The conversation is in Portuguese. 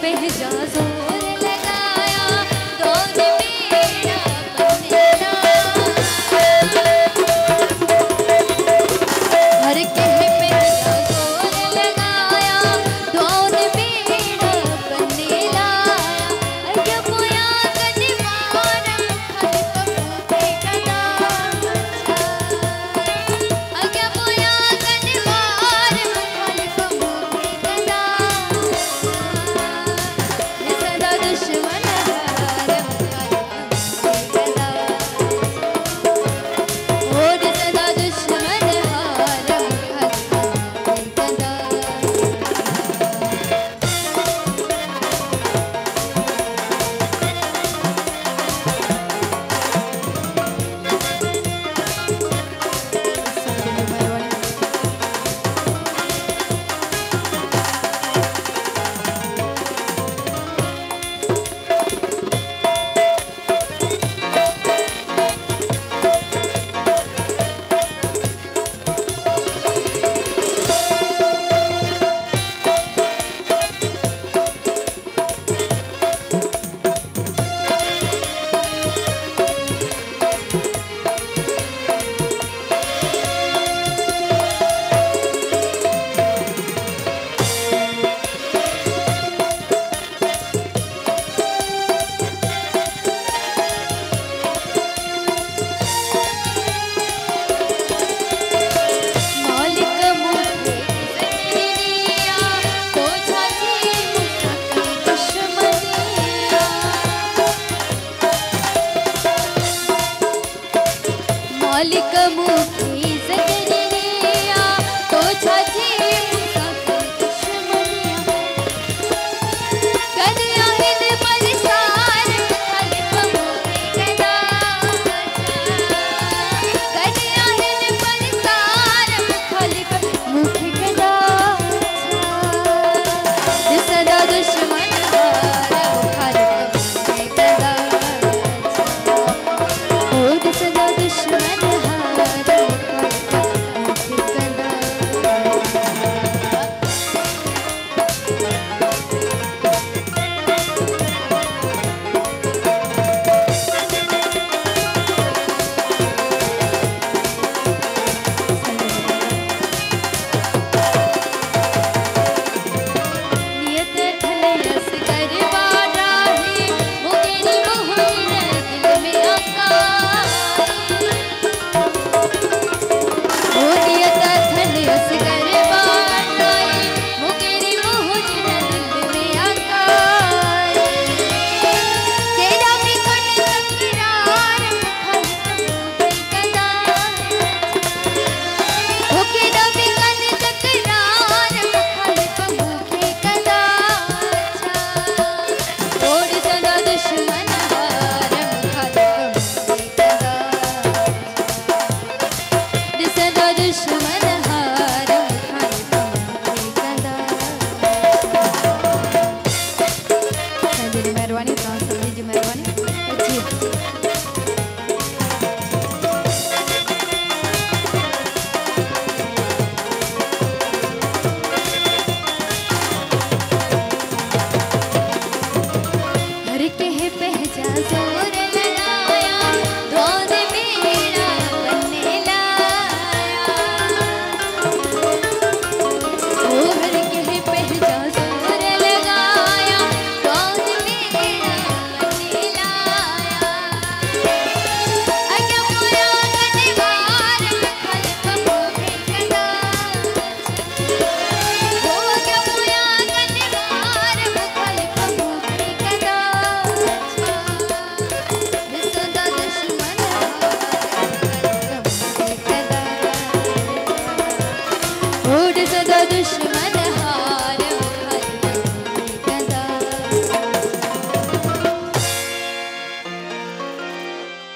supersticioso